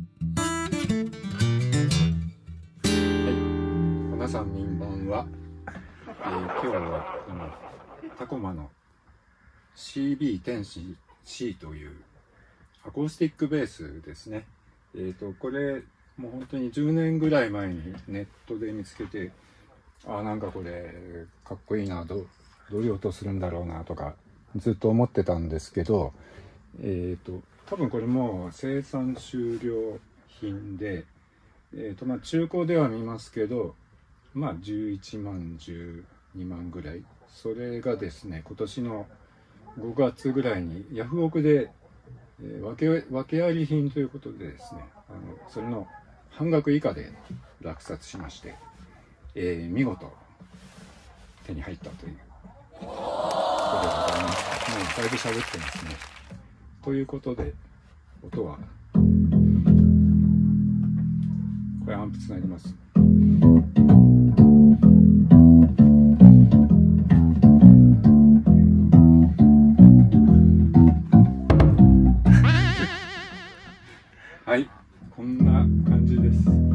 はい皆さん民番は、えー、今日はこのタコマの CB 天使 C というアコースティックベースですね。えっ、ー、と、これもう本当に10年ぐらい前にネットで見つけて、あ、なんかこれかっこいいな、どどういう音するんだろうなとかずっと思ってたんですけど、えっ、ー、と、多分これも生産終了品で、え、ー、と、まあ中古では見ますけど、まあ11万、12万ぐらい。それがですね、今年の5月ぐらいにヤフオクで、えー、訳訳あり品ということでですね、あのそれの半額以下で落札しまして、えー、見事手に入ったということでございます。もうだいぶ喋ってますね。ということで音はこれアンプつなぎます。はいこんな感じです。